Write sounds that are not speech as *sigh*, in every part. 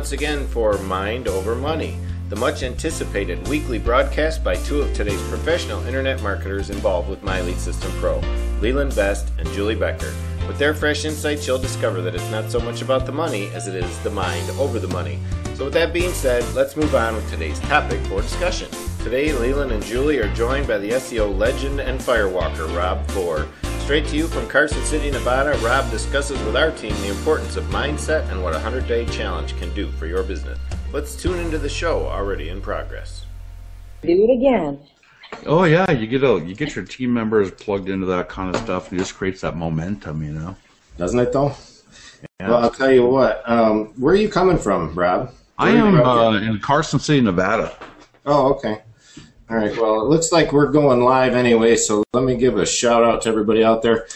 once again for Mind Over Money, the much anticipated weekly broadcast by two of today's professional internet marketers involved with My Lead System Pro, Leland Best and Julie Becker. With their fresh insights, you'll discover that it's not so much about the money as it is the mind over the money. So, with that being said, let's move on with today's topic for discussion. Today, Leland and Julie are joined by the SEO legend and firewalker, Rob Fore. Straight to you from Carson City, Nevada, Rob discusses with our team the importance of mindset and what a 100 day challenge can do for your business. Let's tune into the show already in progress. Do it again. Oh yeah, you get a, you get your team members plugged into that kind of stuff, and it just creates that momentum, you know. Doesn't it though? Yeah. Well, I'll tell you what. Um, where are you coming from, Rob? Where I am uh, in Carson City, Nevada. Oh, okay. All right. Well, it looks like we're going live anyway, so let me give a shout out to everybody out there.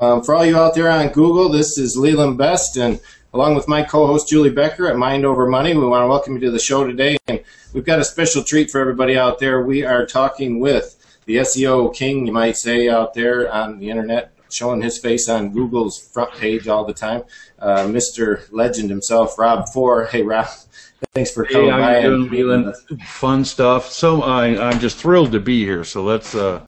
Um, for all you out there on Google, this is Leland Best, and along with my co-host Julie Becker at Mind Over Money, we want to welcome you to the show today. And we've got a special treat for everybody out there. We are talking with the SEO king, you might say, out there on the internet, showing his face on Google's front page all the time. Uh, Mr. Legend himself, Rob Fore. Hey, Rob. Thanks for coming hey, by. and doing, Fun stuff. So I, I'm just thrilled to be here. So let's uh,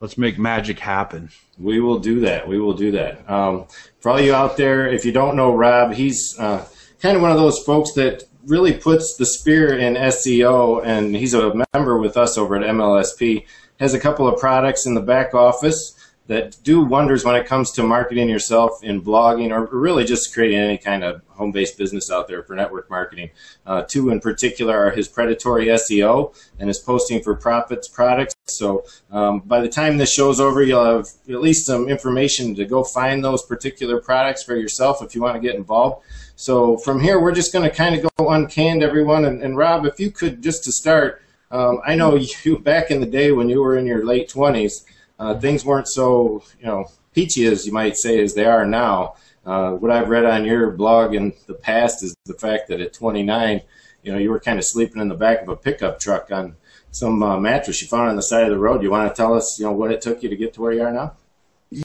let's make magic happen. We will do that. We will do that. Um, for all you out there, if you don't know Rob, he's uh, kind of one of those folks that really puts the spirit in SEO, and he's a member with us over at MLSP. Has a couple of products in the back office that do wonders when it comes to marketing yourself in blogging or really just creating any kind of home-based business out there for network marketing. Uh, two in particular are his predatory SEO and his posting for profits products. So um, by the time this show's over, you'll have at least some information to go find those particular products for yourself if you want to get involved. So from here, we're just going to kind of go uncanned, everyone. And, and Rob, if you could just to start, um, I know you *laughs* back in the day when you were in your late 20s, uh, things weren't so you know peachy as you might say as they are now. Uh, what I've read on your blog in the past is the fact that at 29, you know, you were kind of sleeping in the back of a pickup truck on some uh, mattress you found on the side of the road. You want to tell us, you know, what it took you to get to where you are now?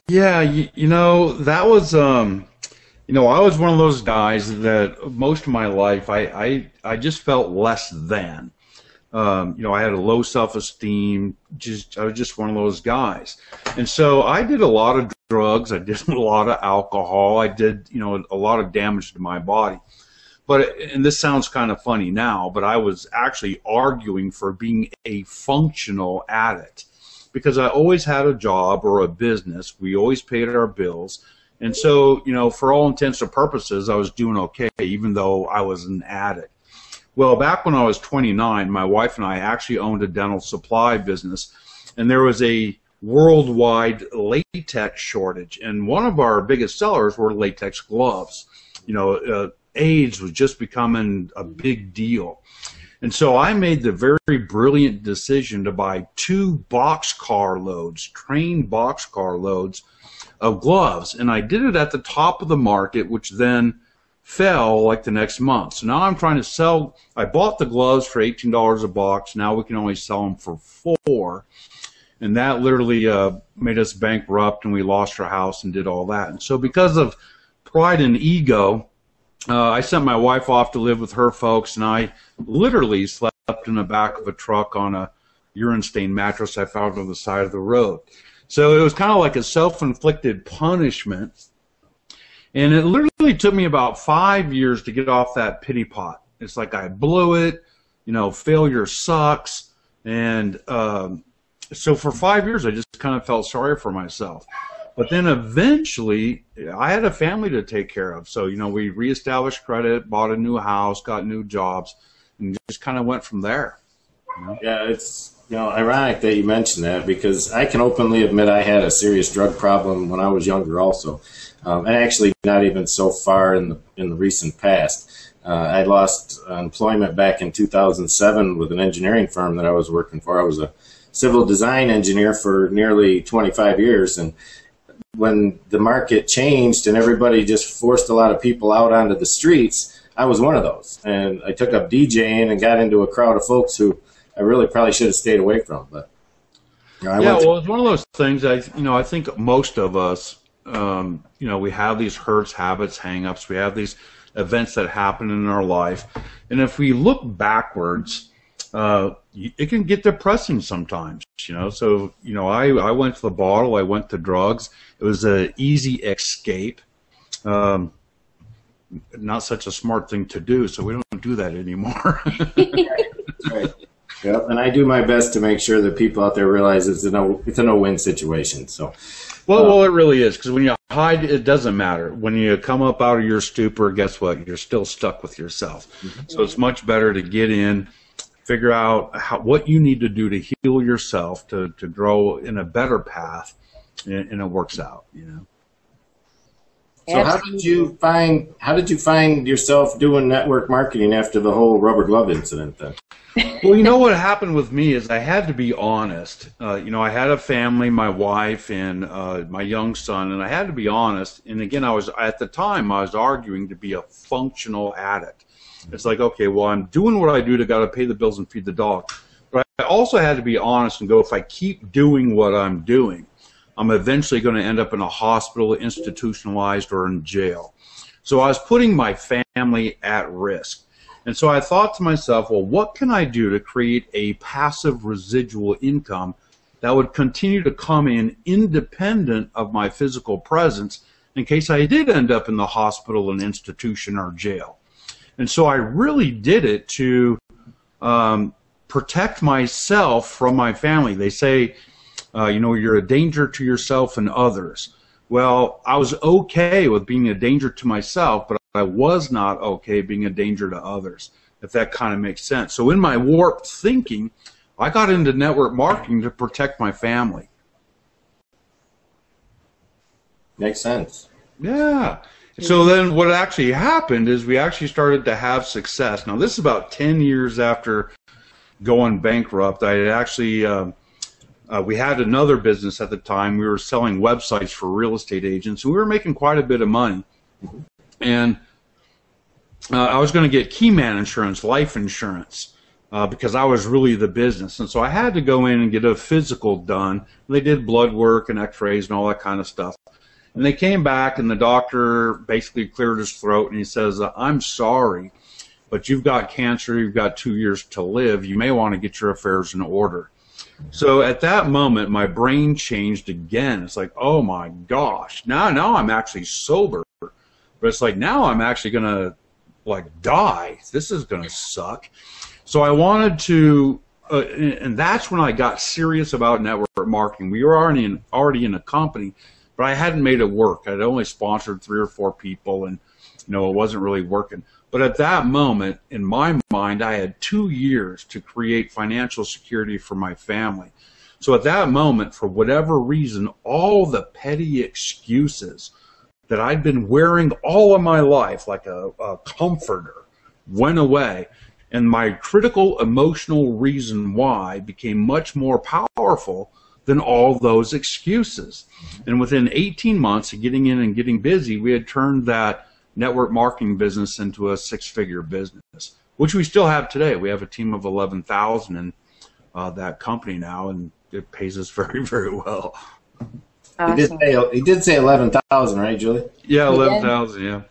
Yeah, you, you know, that was, um, you know, I was one of those guys that most of my life I, I, I just felt less than. Um, you know, I had a low self-esteem. Just I was just one of those guys, and so I did a lot of drugs. I did *laughs* a lot of alcohol. I did, you know, a lot of damage to my body. But and this sounds kind of funny now, but I was actually arguing for being a functional addict because I always had a job or a business. We always paid our bills. And so, you know, for all intents and purposes, I was doing okay, even though I was an addict. Well, back when I was 29, my wife and I actually owned a dental supply business, and there was a worldwide latex shortage, and one of our biggest sellers were latex gloves. You know, uh, AIDS was just becoming a big deal. And so I made the very brilliant decision to buy two boxcar loads, train boxcar loads of gloves. And I did it at the top of the market, which then fell like the next month. So now I'm trying to sell. I bought the gloves for $18 a box. Now we can only sell them for four. And that literally uh, made us bankrupt and we lost our house and did all that. And so because of pride and ego, uh, I sent my wife off to live with her folks and I literally slept in the back of a truck on a urine stained mattress I found on the side of the road. So it was kind of like a self inflicted punishment and it literally took me about five years to get off that pity pot. It's like I blew it, you know, failure sucks. And um, so for five years, I just kind of felt sorry for myself. But then eventually, I had a family to take care of. So, you know, we reestablished credit, bought a new house, got new jobs, and just kind of went from there. You know? Yeah, it's you know ironic that you mentioned that because I can openly admit I had a serious drug problem when I was younger, also um, and actually not even so far in the in the recent past. Uh, I lost employment back in 2007 with an engineering firm that I was working for. I was a civil design engineer for nearly 25 years, and when the market changed and everybody just forced a lot of people out onto the streets, I was one of those. And I took up DJing and got into a crowd of folks who I really probably should have stayed away from. But you know, yeah, well, it's one of those things. I you know I think most of us um, you know, we have these hurts, habits, hangups. We have these events that happen in our life. And if we look backwards, uh, it can get depressing sometimes, you know. So, you know, I, I went to the bottle, I went to drugs. It was an easy escape. Um, not such a smart thing to do, so we don't do that anymore. *laughs* right. Yep, and I do my best to make sure that people out there realize it's a no it's a no win situation. So, well, uh, well, it really is because when you hide, it doesn't matter. When you come up out of your stupor, guess what? You're still stuck with yourself. Mm-hmm. So it's much better to get in, figure out how, what you need to do to heal yourself to to grow in a better path, and, and it works out. You know. So how did you find how did you find yourself doing network marketing after the whole rubber glove incident then? *laughs* well, you know what happened with me is I had to be honest. Uh, you know, I had a family, my wife and uh, my young son, and I had to be honest. And again, I was at the time I was arguing to be a functional addict. It's like, okay, well, I'm doing what I do to got to pay the bills and feed the dog, but I also had to be honest and go, if I keep doing what I'm doing, I'm eventually going to end up in a hospital, institutionalized, or in jail. So I was putting my family at risk. And so I thought to myself, well, what can I do to create a passive residual income that would continue to come in independent of my physical presence in case I did end up in the hospital, an institution, or jail? And so I really did it to um, protect myself from my family. They say, uh, you know, you're a danger to yourself and others. Well, I was okay with being a danger to myself, but I was not okay being a danger to others, if that kind of makes sense. So in my warped thinking, I got into network marketing to protect my family. Makes sense. Yeah. So then what actually happened is we actually started to have success. Now this is about 10 years after going bankrupt. I had actually, uh, uh, we had another business at the time. We were selling websites for real estate agents and we were making quite a bit of money and uh, I was going to get Keyman insurance, life insurance, uh, because I was really the business, and so I had to go in and get a physical done. They did blood work and X-rays and all that kind of stuff, and they came back, and the doctor basically cleared his throat, and he says, "I'm sorry." But you've got cancer, you've got two years to live. You may want to get your affairs in order. So at that moment, my brain changed again. It's like, oh my gosh, now now I'm actually sober. But it's like now I'm actually gonna like die. This is gonna suck. So I wanted to, uh, and that's when I got serious about network marketing. We were already in, already in a company, but I hadn't made it work. I'd only sponsored three or four people, and you know it wasn't really working. But at that moment, in my mind, I had two years to create financial security for my family. So at that moment, for whatever reason, all the petty excuses that I'd been wearing all of my life, like a, a comforter, went away. And my critical emotional reason why became much more powerful than all those excuses. And within 18 months of getting in and getting busy, we had turned that network marketing business into a six figure business, which we still have today. We have a team of 11,000 in uh, that company now, and it pays us *laughs* very, very well. Awesome. He did say he did say eleven thousand, right, Julie? Yeah, eleven thousand. Yeah.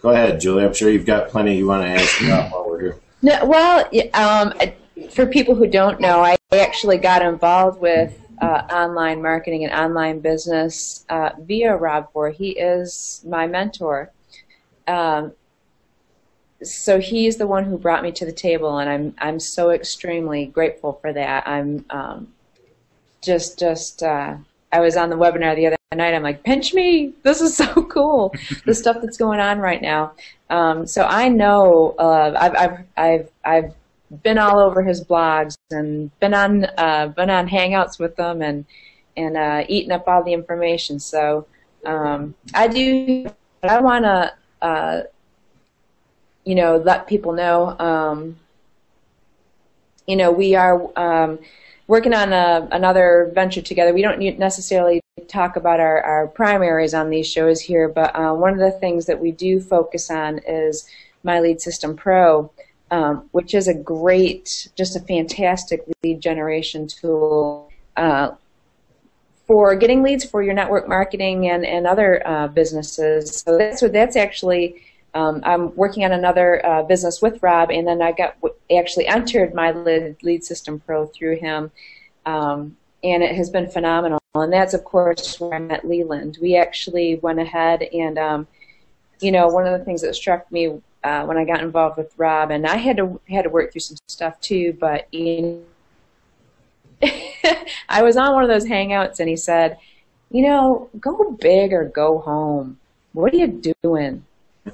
Go ahead, Julie. I'm sure you've got plenty you want to ask about while we're here. No, well, um, for people who don't know, I actually got involved with uh, online marketing and online business uh, via Rob Fore. He is my mentor. Um, so he's the one who brought me to the table, and I'm I'm so extremely grateful for that. I'm um, just just uh, I was on the webinar the other night. I'm like, pinch me. This is *laughs* so cool. the stuff that's going on right now. Um, so I know I've, I've, I've, I've been all over his blogs and been on, uh, been on hangouts with them and, and, uh, eating up all the information. So, um, I do, I want to, uh, you know, let people know, um, you know, we are, um, working on a, another venture together. We don't necessarily talk about our, our primaries on these shows here, but uh, one of the things that we do focus on is My Lead System Pro, um, which is a great, just a fantastic lead generation tool uh, for getting leads for your network marketing and, and other uh, businesses. So that's what that's actually um, I'm working on another uh, business with Rob, and then I got actually entered my lead, lead system pro through him, um, and it has been phenomenal. And that's of course where I met Leland. We actually went ahead and, um, you know, one of the things that struck me uh, when I got involved with Rob, and I had to had to work through some stuff too, but know, *laughs* I was on one of those hangouts, and he said, you know, go big or go home. What are you doing?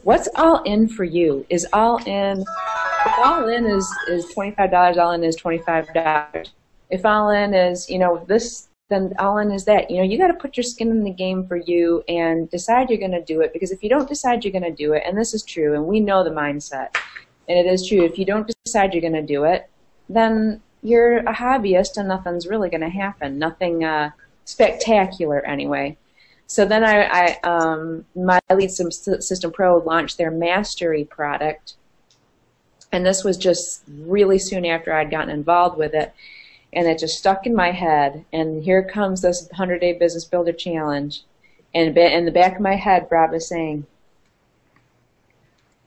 What's all in for you? Is all in? If all in is is twenty five dollars. All in is twenty five dollars. If all in is you know this, then all in is that. You know, you got to put your skin in the game for you and decide you're going to do it. Because if you don't decide you're going to do it, and this is true, and we know the mindset, and it is true. If you don't decide you're going to do it, then you're a hobbyist, and nothing's really going to happen. Nothing uh, spectacular, anyway. So then I, I um, my lead system pro launched their mastery product, and this was just really soon after I'd gotten involved with it, and it just stuck in my head. And here comes this 100 day business builder challenge, and in the back of my head, Rob was saying,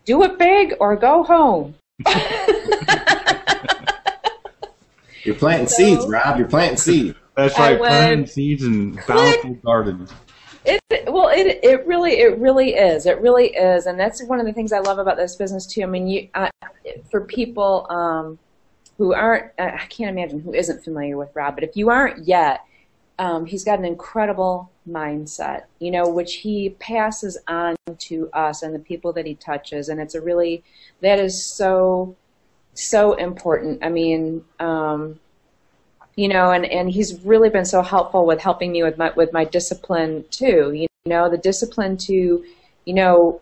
"Do it big or go home." *laughs* You're planting so, seeds, Rob. You're planting seeds. That's right, planting seeds and bountiful gardens. It well, it it really it really is. It really is, and that's one of the things I love about this business too. I mean, you uh, for people um, who aren't, I can't imagine who isn't familiar with Rob, but if you aren't yet, um, he's got an incredible mindset, you know, which he passes on to us and the people that he touches, and it's a really that is so so important. I mean. Um, you know, and, and he's really been so helpful with helping me with my with my discipline too. You know, the discipline to, you know,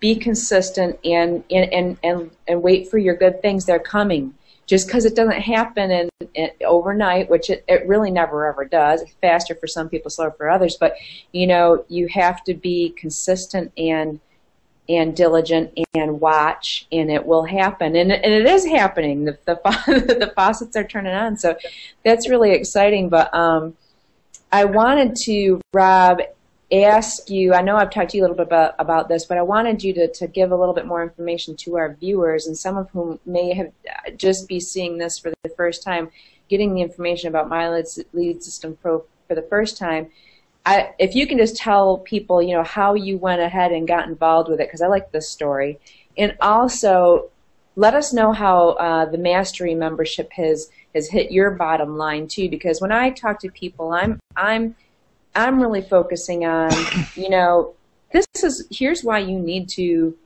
be consistent and and and and, and wait for your good things. They're coming. Just because it doesn't happen in, in, overnight, which it, it really never ever does. It's faster for some people, slower for others. But you know, you have to be consistent and and diligent and watch and it will happen and, and it is happening the, the, *laughs* the faucets are turning on so that's really exciting but um, i wanted to rob ask you i know i've talked to you a little bit about, about this but i wanted you to, to give a little bit more information to our viewers and some of whom may have just be seeing this for the first time getting the information about my lead system pro for the first time I, if you can just tell people, you know, how you went ahead and got involved with it, because I like this story, and also let us know how uh, the mastery membership has has hit your bottom line too. Because when I talk to people, I'm I'm I'm really focusing on, *coughs* you know, this is here's why you need to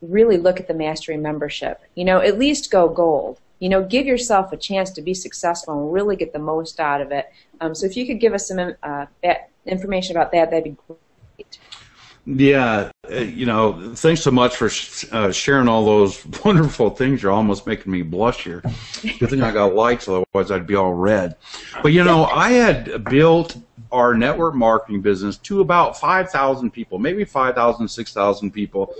really look at the mastery membership. You know, at least go gold. You know, give yourself a chance to be successful and really get the most out of it. Um, so if you could give us some uh, information about that, that'd be great. Yeah, uh, you know, thanks so much for sh- uh, sharing all those *laughs* wonderful things. You're almost making me blush here. Good thing I got lights, otherwise I'd be all red. But you know, I had built our network marketing business to about 5,000 people, maybe 5,000, 6,000 people,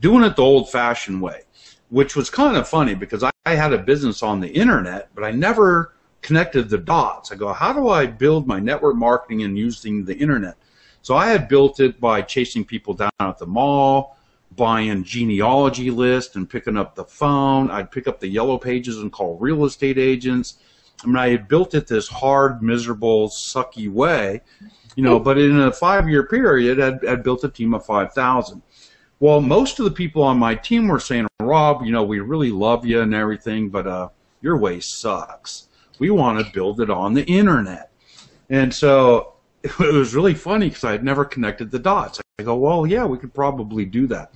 doing it the old-fashioned way, which was kind of funny because I, I had a business on the internet, but I never connected the dots. I go, how do I build my network marketing and using the internet? So I had built it by chasing people down at the mall, buying genealogy lists and picking up the phone. I'd pick up the yellow pages and call real estate agents. I mean, I had built it this hard, miserable, sucky way, you know, but in a five year period, I'd, I'd built a team of 5,000. Well, most of the people on my team were saying, Rob, you know, we really love you and everything, but uh, your way sucks. We want to build it on the internet. And so *laughs* it was really funny because I had never connected the dots. I go, well, yeah, we could probably do that.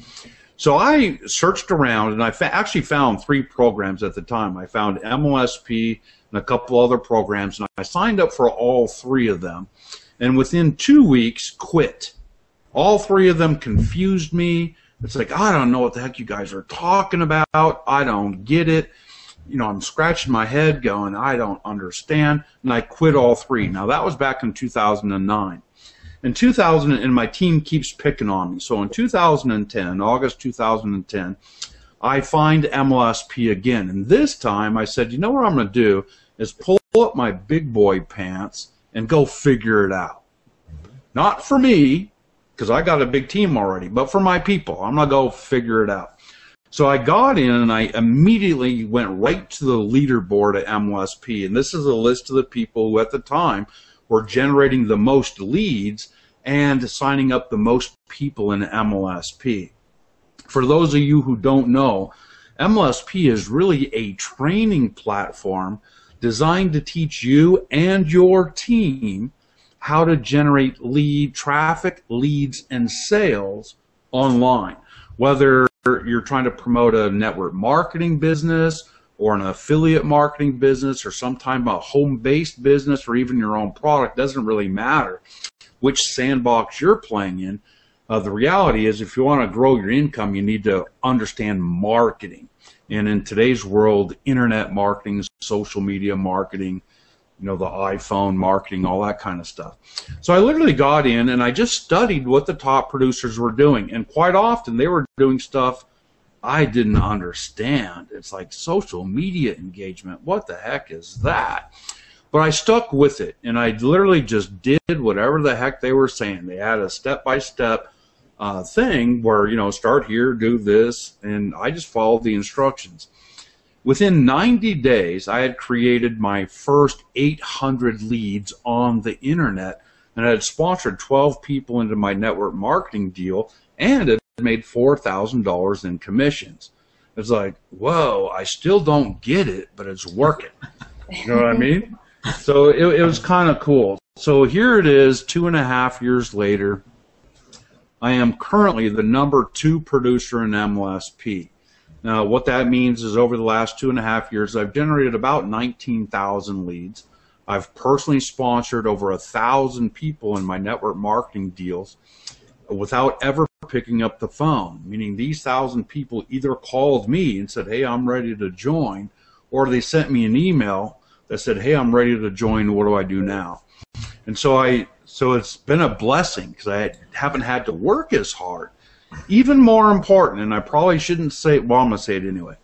So I searched around and I fa- actually found three programs at the time. I found MLSP and a couple other programs, and I signed up for all three of them. And within two weeks, quit. All three of them confused me. It's like, I don't know what the heck you guys are talking about. I don't get it you know, I'm scratching my head going, I don't understand, and I quit all three. Now that was back in 2009. In 2000, and my team keeps picking on me. So in 2010, August 2010, I find MLSP again, and this time I said, you know what I'm going to do is pull up my big boy pants and go figure it out. Not for me, because I got a big team already. But for my people, I'm gonna go figure it out. So I got in and I immediately went right to the leaderboard at MLSP, and this is a list of the people who at the time were generating the most leads and signing up the most people in MLSP. For those of you who don't know, MLSP is really a training platform designed to teach you and your team how to generate lead traffic, leads, and sales online. Whether you're trying to promote a network marketing business or an affiliate marketing business or some type of home-based business or even your own product, doesn't really matter which sandbox you're playing in. Uh, the reality is if you want to grow your income, you need to understand marketing. And in today's world, internet marketing, social media marketing, you know, the iPhone marketing, all that kind of stuff. So I literally got in and I just studied what the top producers were doing. And quite often they were doing stuff I didn't understand. It's like social media engagement. What the heck is that? But I stuck with it and I literally just did whatever the heck they were saying. They had a step by step uh, thing where, you know, start here, do this, and I just followed the instructions. Within 90 days, I had created my first 800 leads on the internet and I had sponsored 12 people into my network marketing deal and had made $4,000 in commissions. It's like, whoa, I still don't get it, but it's working. You know what I mean? So it, it was kind of cool. So here it is, two and a half years later. I am currently the number two producer in MLSP. Now, what that means is over the last two and a half years, I've generated about 19,000 leads. I've personally sponsored over a thousand people in my network marketing deals without ever picking up the phone, meaning these thousand people either called me and said, Hey, I'm ready to join, or they sent me an email that said, Hey, I'm ready to join. What do I do now? And so I, so it's been a blessing because I haven't had to work as hard even more important, and I probably shouldn't say it, well, I'm going to say it anyway.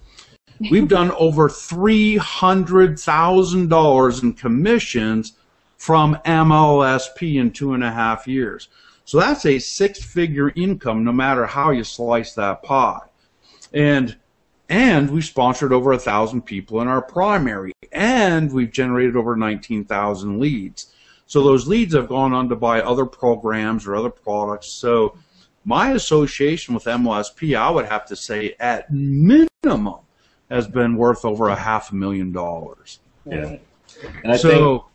We've done *laughs* over $300,000 in commissions from MLSP in two and a half years. So that's a six figure income no matter how you slice that pie. And and we've sponsored over a thousand people in our primary, and we've generated over 19,000 leads. So those leads have gone on to buy other programs or other products. So my association with MLSP, I would have to say, at minimum, has been worth over a half a million dollars. Yeah. And I so,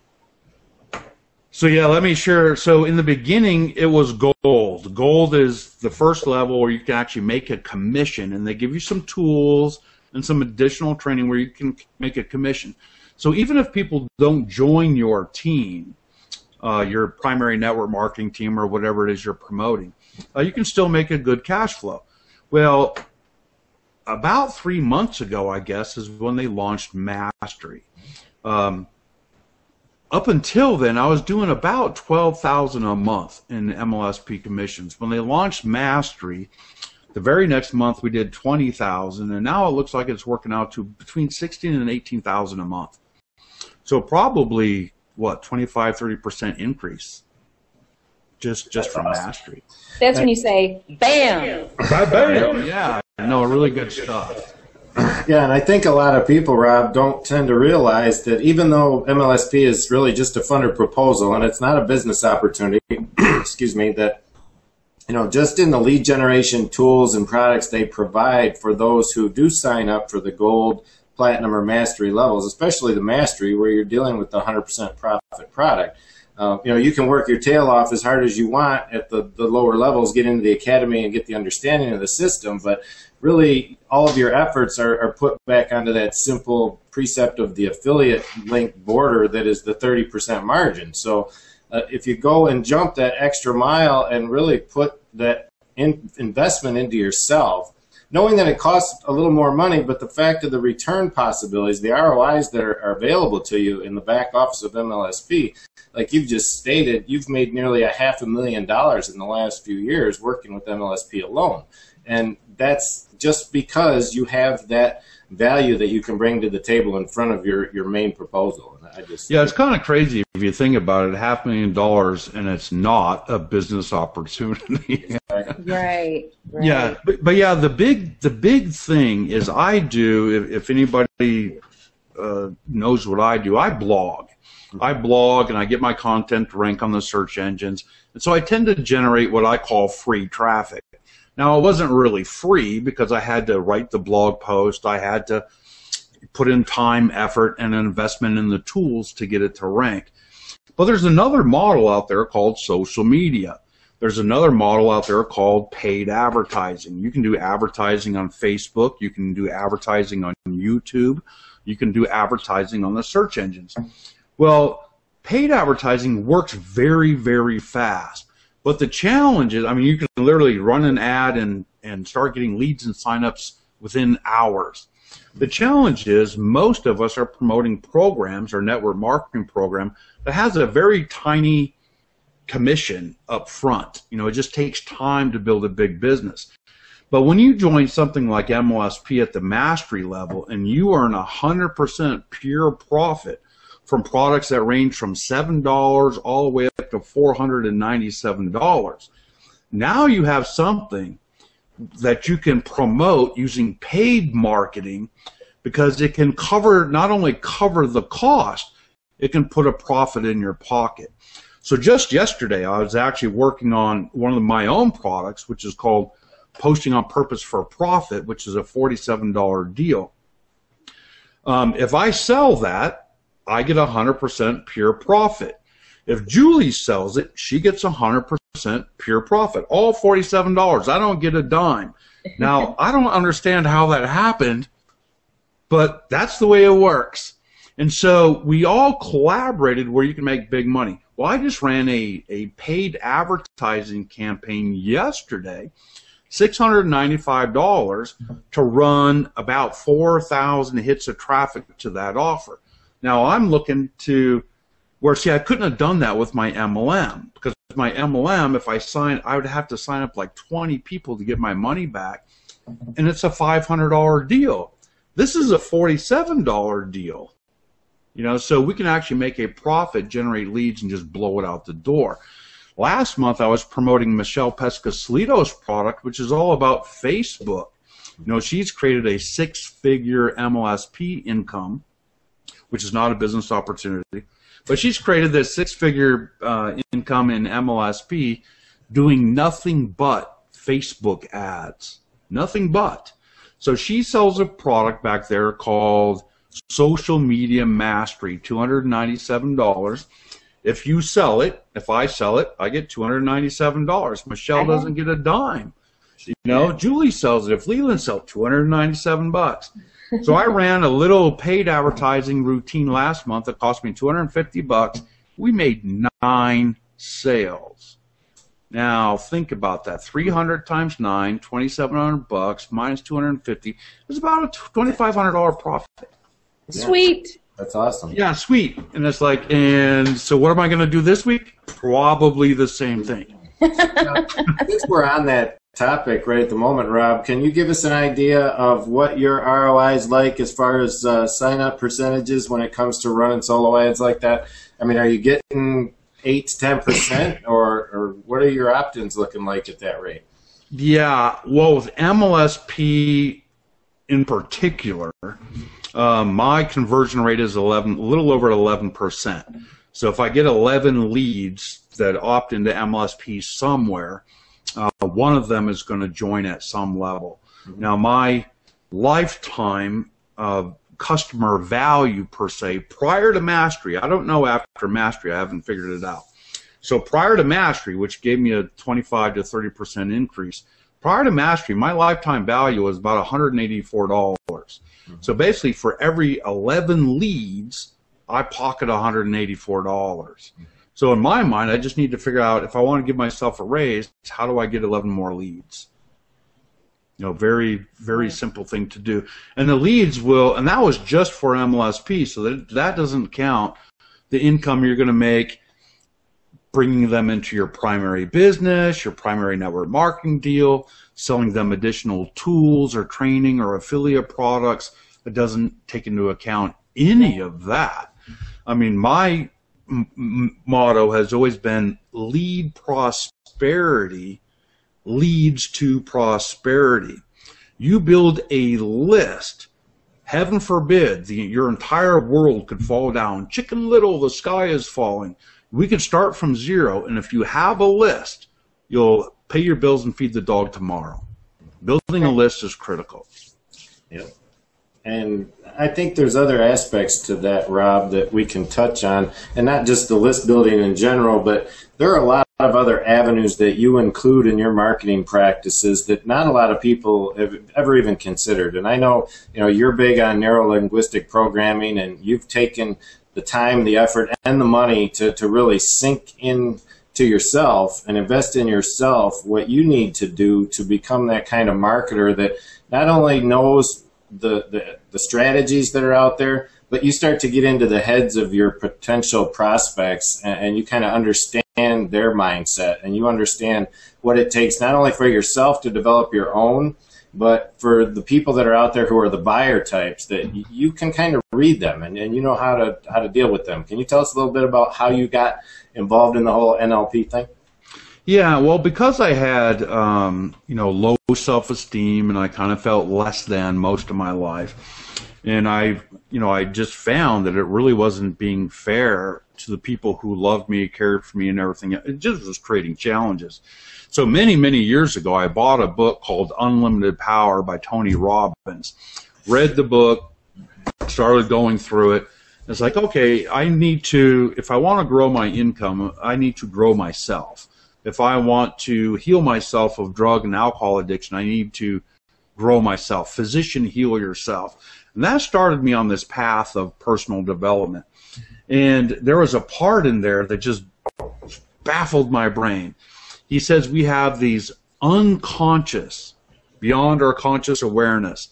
think... so yeah, let me share. So in the beginning, it was gold. Gold is the first level where you can actually make a commission, and they give you some tools and some additional training where you can make a commission. So even if people don't join your team, uh, your primary network marketing team or whatever it is you're promoting, uh, you can still make a good cash flow. Well, about three months ago, I guess, is when they launched Mastery. Um, up until then, I was doing about twelve thousand a month in MLSP commissions. When they launched Mastery, the very next month we did twenty thousand, and now it looks like it's working out to between sixteen and eighteen thousand a month. So probably what 25 30 percent increase just just from awesome. mastery. That's when you say bam. bam. *laughs* Yeah, no, really good stuff. Yeah, and I think a lot of people, Rob, don't tend to realize that even though MLSP is really just a funded proposal and it's not a business opportunity, *clears throat* excuse me, that you know, just in the lead generation tools and products they provide for those who do sign up for the gold, platinum, or mastery levels, especially the mastery where you're dealing with the 100% profit product uh, you know, you can work your tail off as hard as you want at the, the lower levels, get into the academy and get the understanding of the system, but really all of your efforts are, are put back onto that simple precept of the affiliate link border that is the 30% margin. So uh, if you go and jump that extra mile and really put that in, investment into yourself, knowing that it costs a little more money, but the fact of the return possibilities, the ROIs that are, are, available to you in the back office of MLSP, like you've just stated, you've made nearly a half a million dollars in the last few years working with MLSP alone. And that's just because you have that value that you can bring to the table in front of your, your main proposal. And I just Yeah, it's kind of crazy if you think about it. Half million dollars, and it's not a business opportunity. Right. right. Yeah, but, but yeah, the big the big thing is I do. If, if anybody uh, knows what I do, I blog. I blog and I get my content to rank on the search engines, and so I tend to generate what I call free traffic. Now, it wasn't really free because I had to write the blog post. I had to put in time, effort, and an investment in the tools to get it to rank. But there's another model out there called social media. There's another model out there called paid advertising. You can do advertising on Facebook. You can do advertising on YouTube. You can do advertising on the search engines. Well, paid advertising works very, very fast. But the challenge is, I mean, you can literally run an ad and, and start getting leads and signups within hours. The challenge is most of us are promoting programs or network marketing program that has a very tiny commission up front. You know, it just takes time to build a big business. But when you join something like MLSP at the mastery level and you earn 100% pure profit from products that range from $7 all the way up to $497. Now you have something that you can promote using paid marketing because it can cover not only cover the cost, it can put a profit in your pocket. So just yesterday, I was actually working on one of my own products, which is called Posting on Purpose for a Profit, which is a $47 deal. Um, if I sell that, I get 100% pure profit. If Julie sells it, she gets 100% pure profit. All $47. I don't get a dime. *laughs* Now, I don't understand how that happened, but that's the way it works. And so we all collaborated where you can make big money. Well, I just ran a, a paid advertising campaign yesterday, $695 to run about 4,000 hits of traffic to that offer. Now I'm looking to where see I couldn't have done that with my MLM because my MLM if I sign I would have to sign up like 20 people to get my money back and it's a $500 deal. This is a $47 deal. You know, so we can actually make a profit, generate leads and just blow it out the door. Last month I was promoting Michelle Pescosolido's product which is all about Facebook. You know, she's created a six-figure MLSP income which is not a business opportunity. But she's created this six-figure uh, income in MLSP doing nothing but Facebook ads. Nothing but. So she sells a product back there called Social Media Mastery, $297. If you sell it, if I sell it, I get $297. Michelle doesn't get a dime. You know, Julie sells it. If Leland sells, 297 bucks. So I ran a little paid advertising routine last month that cost me 250 bucks. We made nine sales. Now think about that. 300 times 9, 2700 bucks minus 250 is about a $2500 profit. Sweet. That's awesome. Yeah, sweet. And it's like, and so what am I going to do this week? Probably the same thing. *laughs* now, since we're on that topic right at the moment, Rob. Can you give us an idea of what your ROI is like as far as uh, sign up percentages when it comes to running solo ads like that? I mean, are you getting eight to ten percent, *laughs* or or what are your opt-ins looking like at that rate? Yeah, well, with MLSP in particular, uh, my conversion rate is eleven, a little over eleven percent. So if I get eleven leads that opt into MLSP somewhere uh, one of them is going to join at some level. Mm-hmm. Now, my lifetime uh, customer value per se prior to mastery, I don't know after mastery, I haven't figured it out. So prior to mastery, which gave me a 25 to 30 percent increase, prior to mastery, my lifetime value was about 184 dollars. Mm-hmm. So basically, for every 11 leads, I pocket 184 dollars. Mm-hmm. So in my mind, I just need to figure out if I want to give myself a raise, how do I get 11 more leads? You know, very, very simple thing to do. And the leads will, and that was just for MLSP, so that, that doesn't count the income you're going to make bringing them into your primary business, your primary network marketing deal. selling them additional tools or training or affiliate products. It doesn't take into account any of that. I mean, my m- motto has always been lead prosperity leads to prosperity. You build a list. Heaven forbid the, your entire world could fall down. Chicken little, the sky is falling. We could start from zero, and if you have a list, you'll pay your bills and feed the dog tomorrow. Building a list is critical. Yep. And I think there's other aspects to that, Rob, that we can touch on, and not just the list building in general, but there are a lot of other avenues that you include in your marketing practices that not a lot of people have ever even considered. And I know, you know, you're big on neuro linguistic programming, and you've taken the time, the effort, and the money to, to really sink in to yourself and invest in yourself what you need to do to become that kind of marketer that not only knows the, the, the strategies that are out there, but you start to get into the heads of your potential prospects and, and you kind of understand their mindset and you understand what it takes not only for yourself to develop your own, but for the people that are out there who are the buyer types that you can kind of read them and, and you know how to how to deal with them. Can you tell us a little bit about how you got involved in the whole nlp thing yeah well because i had um, you know low self-esteem and i kind of felt less than most of my life and i you know i just found that it really wasn't being fair to the people who loved me cared for me and everything it just was creating challenges so many, many years ago, I bought a book called Unlimited Power by Tony Robbins. Read the book, started going through it. It's like, okay, I need to, if I want to grow my income, I need to grow myself. If I want to heal myself of drug and alcohol addiction, I need to grow myself. Physician, heal yourself. And that started me on this path of personal development. And there was a part in there that just baffled my brain he says we have these unconscious, beyond our conscious awareness,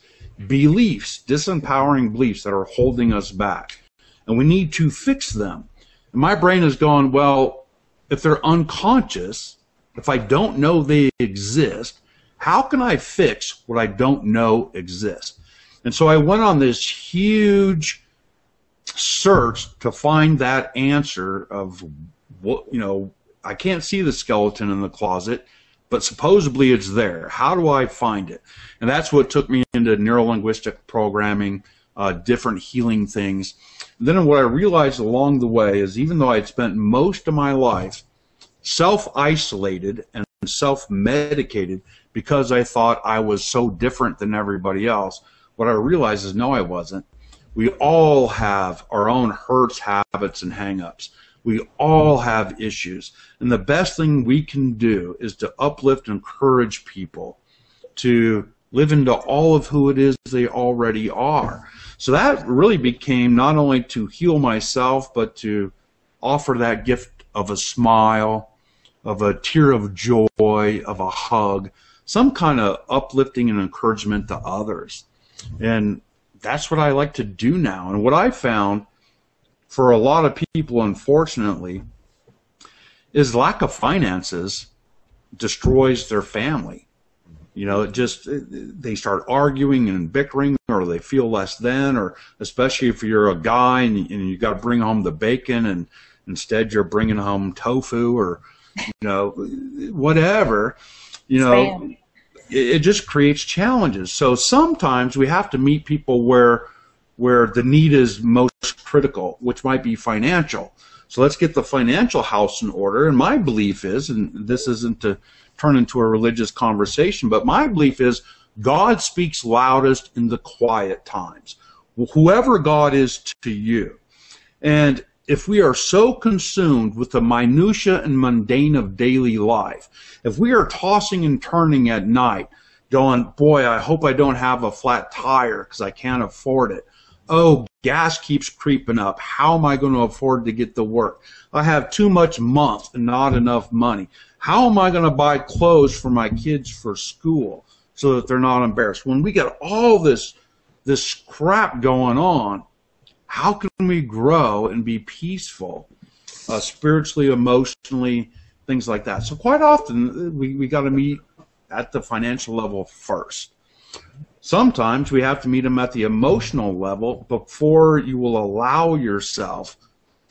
beliefs, disempowering beliefs that are holding us back. And we need to fix them. And my brain has gone, well, if they're unconscious, if I don't know they exist, how can I fix what I don't know exists? And so I went on this huge search to find that answer of what, you know, I can't see the skeleton in the closet, but supposedly it's there. How do I find it? And that's what took me into neurolinguistic programming, uh, different healing things. And then what I realized along the way is even though I had spent most of my life self-isolated and self-medicated because I thought I was so different than everybody else, what I realized is no, I wasn't. We all have our own hurts, habits, and hangups. We all have issues. And the best thing we can do is to uplift and encourage people to live into all of who it is they already are. So that really became not only to heal myself, but to offer that gift of a smile, of a tear of joy, of a hug, some kind of uplifting and encouragement to others. And that's what I like to do now. And what I found for a lot of people, unfortunately, is lack of finances destroys their family. You know, it just they start arguing and bickering, or they feel less than, or especially if you're a guy and, and you got to bring home the bacon, and instead you're bringing home tofu, or you know, whatever. You know, it, it just creates challenges. So sometimes we have to meet people where where the need is most critical, which might be financial. So let's get the financial house in order. And my belief is, and this isn't to turn into a religious conversation, but my belief is God speaks loudest in the quiet times. Whoever God is to you. And if we are so consumed with the minutia and mundane of daily life, if we are tossing and turning at night, going, boy, I hope I don't have a flat tire because I can't afford it oh, gas keeps creeping up. How am I going to afford to get to work? I have too much month and not enough money. How am I going to buy clothes for my kids for school so that they're not embarrassed? When we get all this this crap going on, how can we grow and be peaceful, uh, spiritually, emotionally, things like that? So quite often we we got to meet at the financial level first. Sometimes we have to meet them at the emotional level before you will allow yourself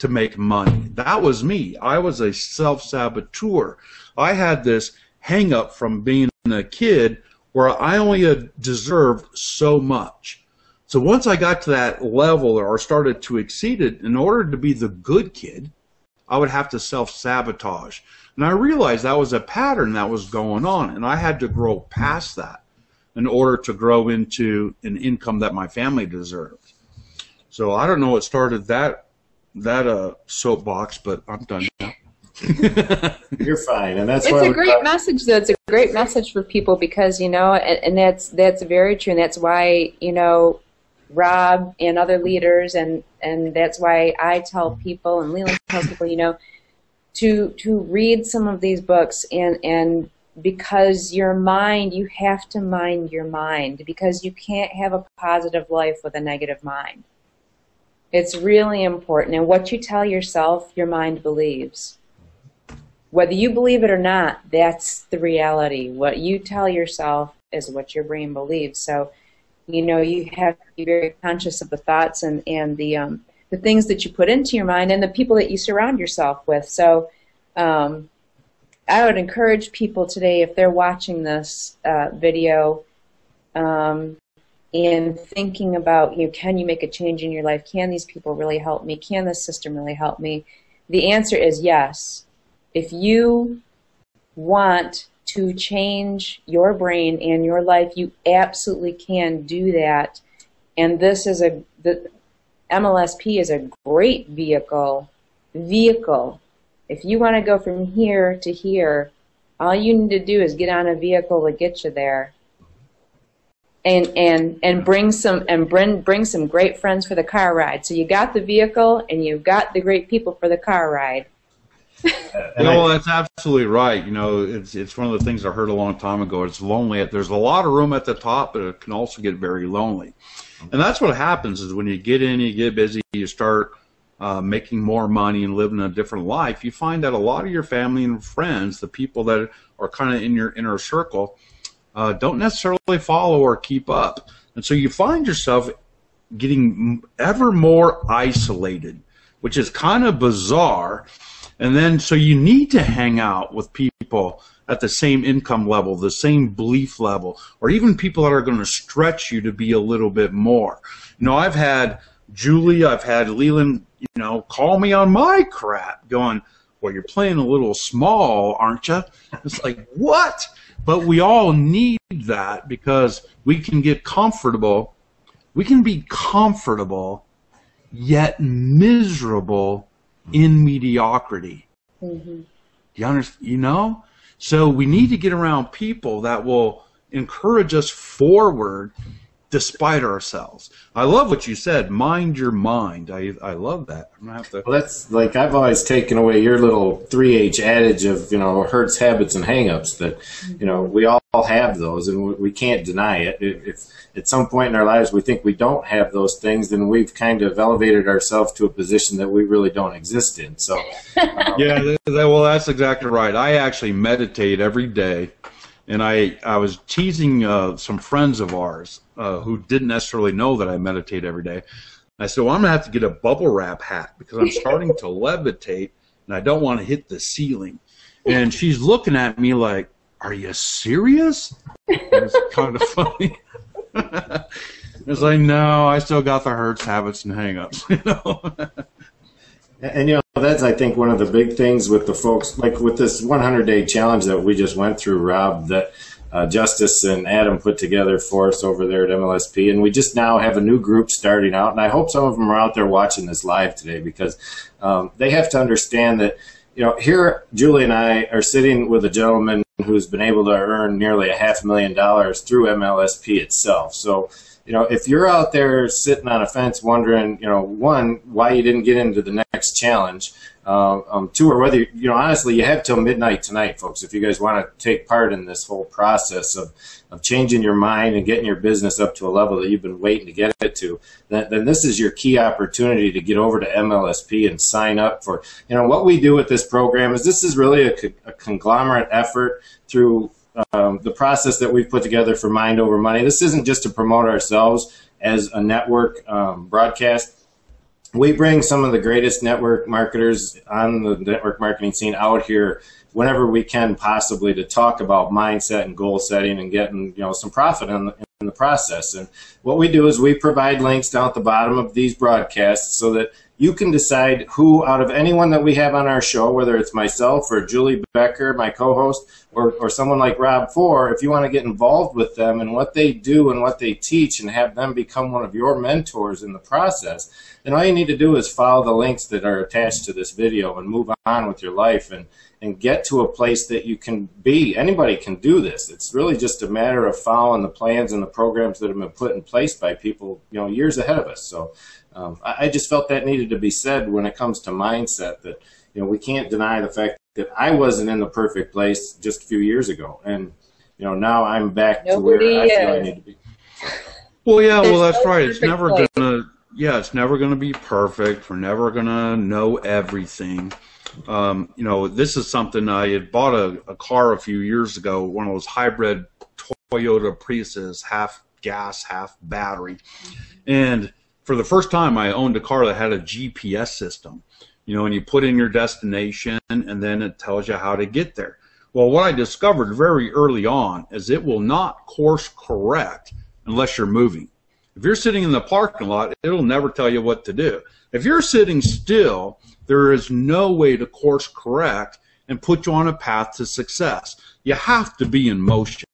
to make money. That was me. I was a self saboteur. I had this hang up from being a kid where I only deserved so much. So once I got to that level or started to exceed it, in order to be the good kid, I would have to self sabotage. And I realized that was a pattern that was going on, and I had to grow past that in order to grow into an income that my family deserved. So I don't know what started that that uh, soapbox, but I'm done now. *laughs* You're fine, and that's it's why a great message. Though it's a great message for people because you know, and, and that's that's very true, and that's why you know, Rob and other leaders, and and that's why I tell people, and Leland tells people, you know, to to read some of these books, and and because your mind, you have to mind your mind because you can't have a positive life with a negative mind. It's really important, and what you tell yourself, your mind believes whether you believe it or not, that's the reality. What you tell yourself is what your brain believes. So, you know, you have to be very conscious of the thoughts and, and the um, the things that you put into your mind and the people that you surround yourself with. So, um, I would encourage people today, if they're watching this uh, video, um, and thinking about, you know, can you make a change in your life? Can these people really help me? Can this system really help me? The answer is yes if you want to change your brain and your life, you absolutely can do that. And this is a the MLSP is a great vehicle vehicle. If you want to go from here to here, all you need to do is get on a vehicle to get you there. And and and bring some and bring bring some great friends for the car ride. So you got the vehicle and you've got the great people for the car ride *laughs* no, that's absolutely right. You know, it's it's one of the things I heard a long time ago. It's lonely. There's a lot of room at the top, but it can also get very lonely. And that's what happens is when you get in, you get busy, you start uh, making more money and living a different life. You find that a lot of your family and friends, the people that are kind of in your inner circle, uh, don't necessarily follow or keep up, and so you find yourself getting ever more isolated, which is kind of bizarre and then, so you need to hang out with people at the same income level, the same belief level, or even people that are going to stretch you to be a little bit more. You know, I've had Julie, I've had Leland, you know, call me on my crap, going, well, you're playing a little small, aren't you? It's like, what? But we all need that because we can get comfortable. We can be comfortable, yet miserable in mediocrity. Mm-hmm. You understand? You know? So we need to get around people that will encourage us forward despite ourselves. I love what you said. Mind your mind. I I love that. I'm gonna have to. Well, that's like I've always taken away your little three H adage of you know hurts, habits, and hangups. That you know we all have those, and we can't deny it. If at some point in our lives we think we don't have those things, then we've kind of elevated ourselves to a position that we really don't exist in. So. *laughs* Um, yeah. Well, that's exactly right. I actually meditate every day and I I was teasing uh, some friends of ours uh, who didn't necessarily know that I meditate every day. I said, "Well, I'm gonna have to get a bubble wrap hat because I'm starting to levitate and I don't want to hit the ceiling." And she's looking at me like, "Are you serious?" It's kind of funny. *laughs* it's like, no, I still got the hurts, habits, and hangups. *laughs* You know. And you know that's I think one of the big things with the folks like with this 100 day challenge that we just went through, Rob. That uh, Justice and Adam put together for us over there at MLSP, and we just now have a new group starting out. And I hope some of them are out there watching this live today because um, they have to understand that you know here Julie and I are sitting with a gentleman who's been able to earn nearly a half million dollars through MLSP itself. So you know, if you're out there sitting on a fence wondering, you know, one, why you didn't get into the next challenge, uh, um, two, or whether, you know, honestly, you have till midnight tonight, folks, if you guys want to take part in this whole process of, of changing your mind and getting your business up to a level that you've been waiting to get it to, then, then this is your key opportunity to get over to MLSP and sign up for, you know, what we do with this program is this is really a, a conglomerate effort through um, the process that we've put together for Mind Over Money. This isn't just to promote ourselves as a network um, broadcast. We bring some of the greatest network marketers on the network marketing scene out here whenever we can possibly to talk about mindset and goal setting and getting you know some profit in the, in the process. And what we do is we provide links down at the bottom of these broadcasts so that you can decide who out of anyone that we have on our show, whether it's myself or Julie Becker, my co-host, or, or someone like Rob Fore, if you want to get involved with them and what they do and what they teach and have them become one of your mentors in the process, then all you need to do is follow the links that are attached to this video and move on with your life and, and get to a place that you can be. Anybody can do this. It's really just a matter of following the plans and the programs that have been put in place by people, you know, years ahead of us. So um, I, I just felt that needed to be said when it comes to mindset that, you know, we can't deny the fact that I wasn't in the perfect place just a few years ago. And, you know, now I'm back Nobody to where I feel I need to be. Well, yeah, There's well, that's no right. It's never place. gonna, yeah, it's never gonna be perfect. We're never gonna know everything. Um, you know, this is something I had bought a, a car a few years ago, one of those hybrid Toyota Priuses, half gas, half battery, and for the first time, I owned a car that had a GPS system. You know, and you put in your destination, and then it tells you how to get there. Well, what I discovered very early on is it will not course correct unless you're moving. If you're sitting in the parking lot, it'll never tell you what to do. If you're sitting still, there is no way to course correct and put you on a path to success. You have to be in motion.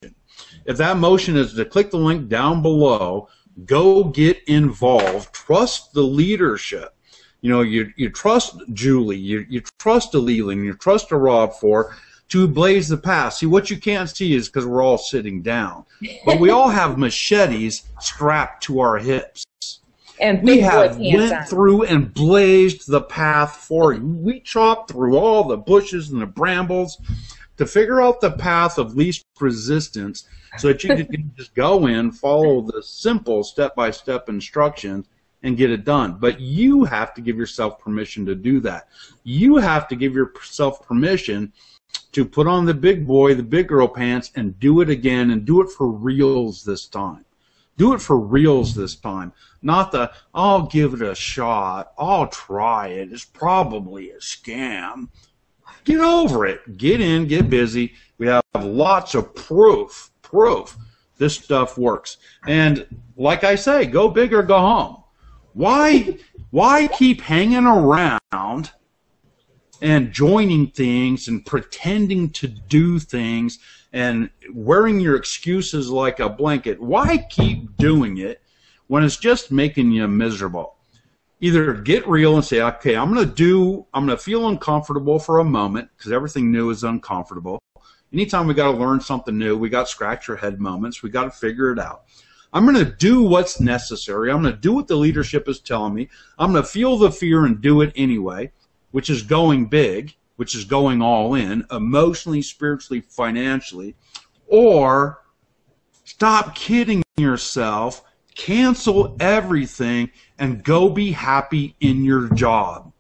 If that motion is to click the link down below, go get involved, trust the leadership. You know, you, you trust Julie, you, you trust a Leland, you trust a Rob Fore to blaze the path. See, what you can't see is because we're all sitting down. But we all have machetes strapped to our hips. And We have went on. through and blazed the path for you. We chopped through all the bushes and the brambles to figure out the path of least resistance so that you can *laughs* just go in, follow the simple step-by-step instructions and get it done. But you have to give yourself permission to do that. You have to give yourself permission to put on the big boy, the big girl pants and do it again and do it for reals this time. Do it for reals this time. Not the, I'll give it a shot. I'll try it. It's probably a scam. Get over it. Get in, get busy. We have lots of proof, proof this stuff works. And like I say, go big or go home. Why, why keep hanging around and joining things and pretending to do things and wearing your excuses like a blanket. Why keep doing it when it's just making you miserable? Either get real and say, okay, I'm going to do, I'm going to feel uncomfortable for a moment because everything new is uncomfortable. Anytime we got to learn something new, we got scratch your head moments. We got to figure it out. I'm going to do what's necessary. I'm going to do what the leadership is telling me. I'm going to feel the fear and do it anyway which is going big, which is going all in, emotionally, spiritually, financially, or stop kidding yourself, cancel everything, and go be happy in your job.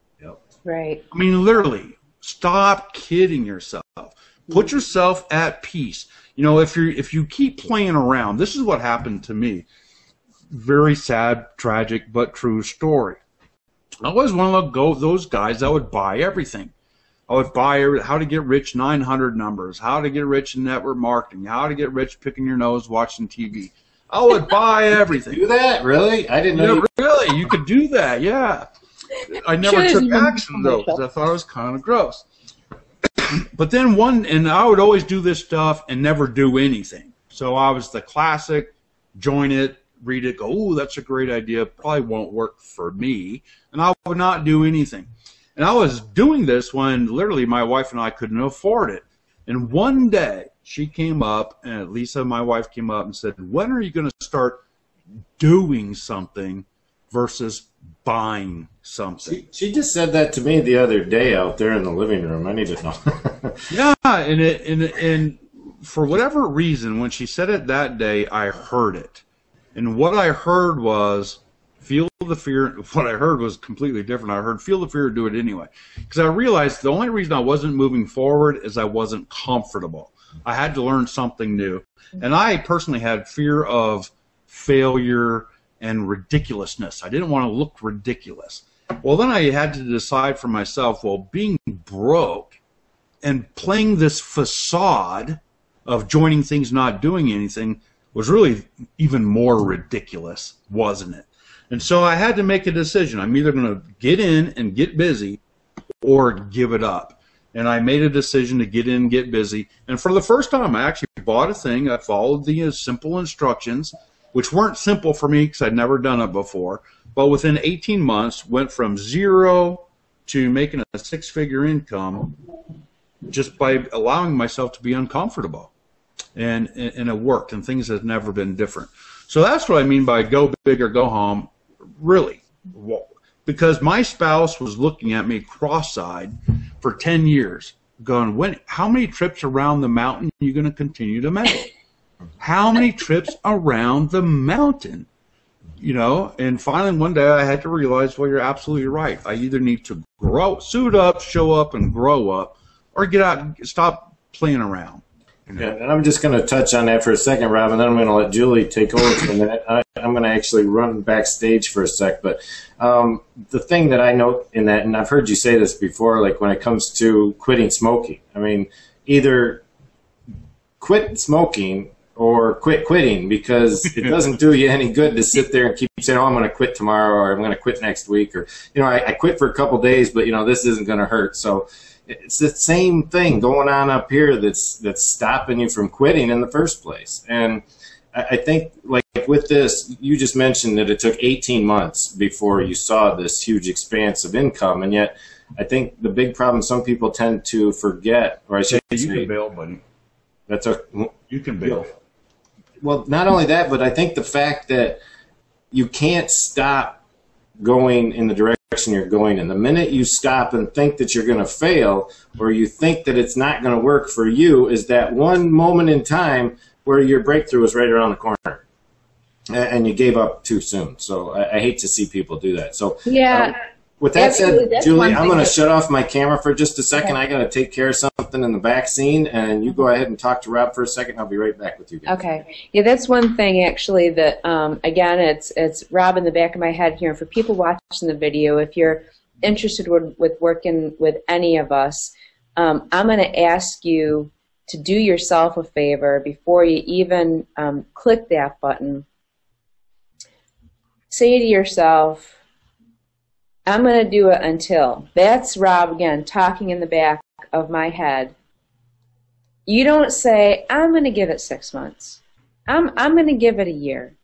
Right. I mean, literally, stop kidding yourself. Put mm-hmm. yourself at peace. You know, if you if you keep playing around, this is what happened to me. Very sad, tragic, but true story. I was one of the- those guys that would buy everything. I would buy every- how to get rich 900 numbers, how to get rich in network marketing, how to get rich picking your nose watching TV. I would buy everything. Do that really? I didn't know. Yeah, you- really, you could do that. Yeah. I never Should've took action though because. I thought it was kind of gross. *clears throat* but then one, and I would always do this stuff and never do anything. So I was the classic, join it, read it, go, oh, that's a great idea. Probably won't work for me, and I would not do anything. And I was doing this when literally my wife and I couldn't afford it. And one day she came up, and Lisa, my wife, came up and said, "When are you going to start doing something versus buying something?" She, she just said that to me the other day out there in the living room. I need to know. *laughs* Yeah, and it, and and for whatever reason, when she said it that day, I heard it, and what I heard was feel the fear. *laughs* What I heard was completely different. I heard feel the fear, do it anyway, because I realized the only reason I wasn't moving forward is I wasn't comfortable. I had to learn something new. And I personally had fear of failure and ridiculousness. I didn't want to look ridiculous. Well, then I had to decide for myself, well, being broke and playing this facade of joining things, not doing anything, was really even more ridiculous, wasn't it? And so I had to make a decision. I'm either going to get in and get busy or give it up. And I made a decision to get in get busy. And for the first time, I actually bought a thing. I followed the uh, simple instructions, which weren't simple for me because I'd never done it before. But within 18 months, went from zero to making a six-figure income just by allowing myself to be uncomfortable. And, and it worked, and things have never been different. So that's what I mean by go big or go home. Really, because my spouse was looking at me cross-eyed for 10 years, going, "When? How many trips around the mountain are you going to continue to make? *laughs* How many trips around the mountain?" You know, and finally one day I had to realize, well, you're absolutely right. I either need to grow, suit up, show up, and grow up, or get out, and stop playing around. Yeah, and I'm just going to touch on that for a second, Rob, and then I'm going to let Julie take over for a minute. I, am going to actually run backstage for a sec, but um, the thing that I note in that, and I've heard you say this before, like when it comes to quitting smoking, I mean, either quit smoking or quit quitting because it *laughs* doesn't do you any good to sit there and keep saying, "Oh, I'm going to quit tomorrow," or "I'm going to quit next week," or you know, I, I quit for a couple days, but you know, this isn't going to hurt. So it's the same thing going on up here that's that's stopping you from quitting in the first place. And I think, like with this, you just mentioned that it took 18 months before you saw this huge expanse of income, and yet I think the big problem some people tend to forget, or I should you say, can bail, buddy. That's a You can bail. well, not only that, but I think the fact that you can't stop going in the direction you're going in. The minute you stop and think that you're going to fail or you think that it's not going to work for you is that one moment in time where your breakthrough is right around the corner and you gave up too soon. So I, I hate to see people do that. So Yeah. um, with that Absolutely, said, that's Julie, I'm going to shut off my camera for just a second. Okay. I got to take care of something in the back scene, and you go ahead and talk to Rob for a second. I'll be right back with you guys. Okay. Yeah, that's one thing actually that um, again it's it's Rob in the back of my head here. And for people watching the video, if you're interested with, with working with any of us, um, I'm going to ask you to do yourself a favor before you even um, click that button. Say to yourself, I'm going to do it until. That's Rob again talking in the back of my head. You don't say, I'm going to give it six months. I'm, I'm going to give it a year.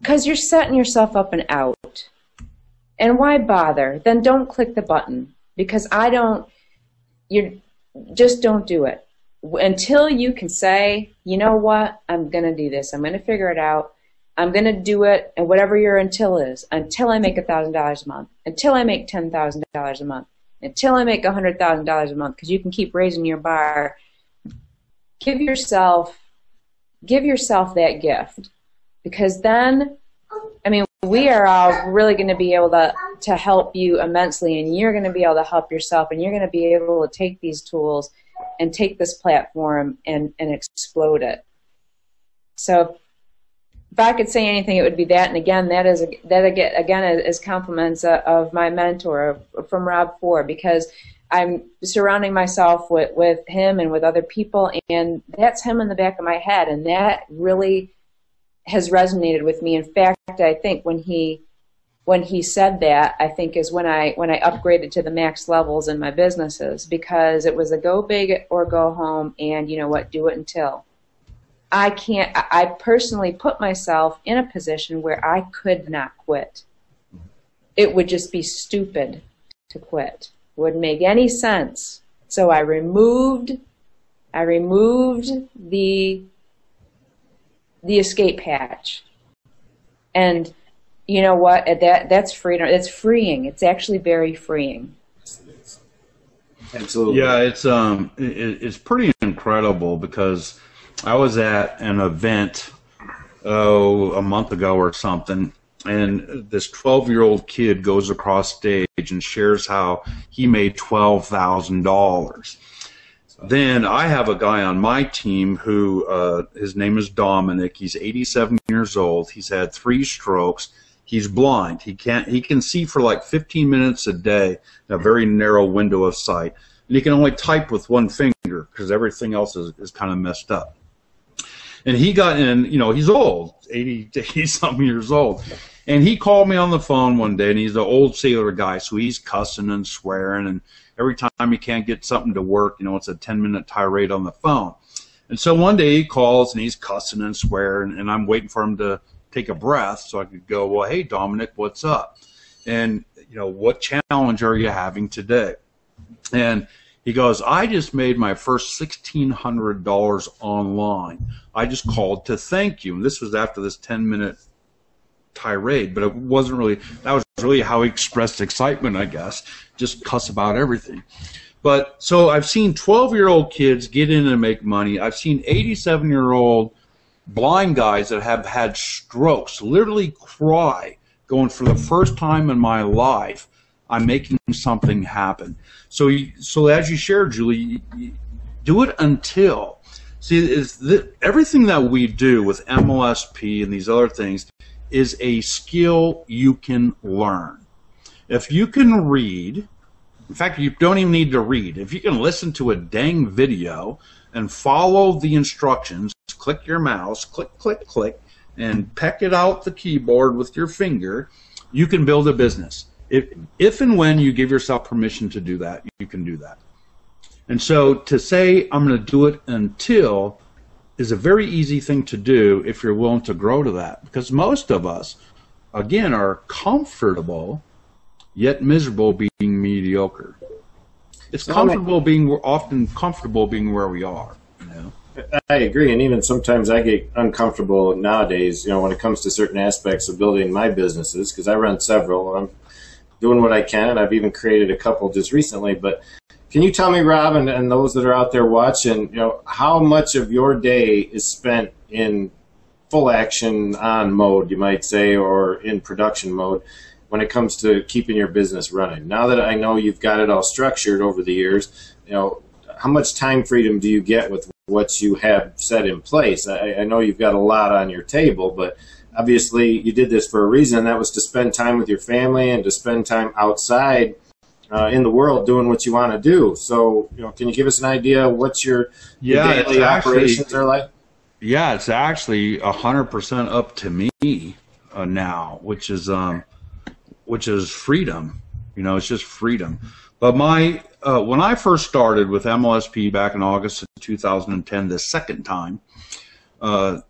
Because you're setting yourself up and out. And why bother? Then don't click the button. Because I don't, you just don't do it. Until you can say, you know what, I'm going to do this. I'm going to figure it out. I'm going to do it, and whatever your until is, until I make $1,000 a month, until I make $10,000 a month, until I make $100,000 a month, because you can keep raising your bar. Give yourself, give yourself that gift, because then, I mean, we are all really going to be able to to help you immensely, and you're going to be able to help yourself, and you're going to be able to take these tools and take this platform and and explode it. So if I could say anything, it would be that. And again, that is that again, is compliments uh, of my mentor from Rob Fore because I'm surrounding myself with with him and with other people, and that's him in the back of my head, and that really has resonated with me. In fact, I think when he when he said that, I think is when I when I upgraded to the max levels in my businesses because it was a go big or go home, and you know what, do it until. I can't, I I personally put myself in a position where I could not quit. It would just be stupid to quit. Wouldn't make any sense. So I removed, I removed the, the escape hatch. And you know what? That, that's freedom. It's freeing. It's actually very freeing. Absolutely. Yeah, it's um, it, it's pretty incredible because I was at an event oh a month ago or something, and this 12 year old kid goes across stage and shares how he made twelve thousand dollars. then I have a guy on my team who uh, his name is Dominic. He's 87 years old. He's had three strokes. He's blind. He can't. He can see for like 15 minutes a day in a very narrow window of sight, and he can only type with one finger because everything else is, is kind of messed up. And he got in. You know, he's old, 80, *laughs* 80 something years old. And he called me on the phone one day, and he's an old sailor guy, so he's cussing and swearing and every time he can't get something to work, you know, it's a 10 minute tirade on the phone. And so one day he calls and he's cussing and swearing, and I'm waiting for him to take a breath so I could go, well, hey, Dominic, what's up? And, you know, what challenge are you having today? And he goes, I just made my first $1,600 online. I just called to thank you. And this was after this 10 minute tirade, but it wasn't really, that was really how he expressed excitement, I guess just cuss about everything. But so I've seen 12 year old kids get in and make money. I've seen 87 year old blind guys that have had strokes literally cry, going for the first time in my life, I'm making something happen. So, so as you shared, Julie, do it until. See, is the, everything that we do with MLSP and these other things is a skill you can learn. If you can read, in fact, you don't even need to read. If you can listen to a dang video and follow the instructions, click your mouse, click, click, click, and peck it out the keyboard with your finger, you can build a business. If, if and when you give yourself permission to do that, you can do that. And so to say, I'm going to do it until is a very easy thing to do if you're willing to grow to that. Because most of us, again, are comfortable yet miserable being mediocre. It's comfortable being often comfortable being where we are. You know? I agree, and even sometimes I get uncomfortable nowadays. You know, when it comes to certain aspects of building my businesses, because I run several. I'm doing what I can. And I've even created a couple just recently. But can you tell me, Rob, and, and those that are out there watching, you know, how much of your day is spent in full action on mode, you might say, or in production mode? when it comes to keeping your business running. Now that I know you've got it all structured over the years, you know, how much time freedom do you get with what you have set in place? I, I know you've got a lot on your table, but obviously you did this for a reason, that was to spend time with your family and to spend time outside uh, in the world doing what you want to do. So, you know, can you give us an idea what your, yeah, your daily operations actually, are like? Yeah, it's actually hundred percent up to me uh, now, which is um, which is freedom. You know, it's just freedom. But my uh, when I first started with MLSP back in August of 2010, the second time, uh,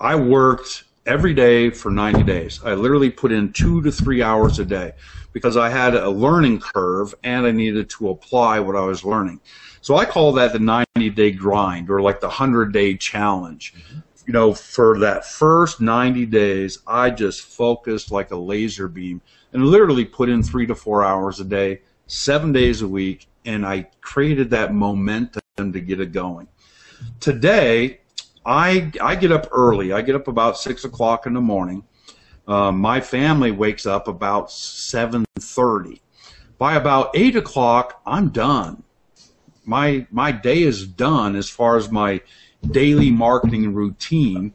I worked every day for 90 days. I literally put in two to three hours a day because I had a learning curve and I needed to apply what I was learning. So I call that the 90 day grind or like the 100 day challenge. Mm-hmm. You know, for that first 90 days, I just focused like a laser beam and literally put in three to four hours a day, seven days a week, and I created that momentum to get it going. Today, I I get up early. I get up about six o'clock in the morning. Uh, my family wakes up about seven thirty. By about eight o'clock, I'm done. My my day is done as far as my daily marketing routine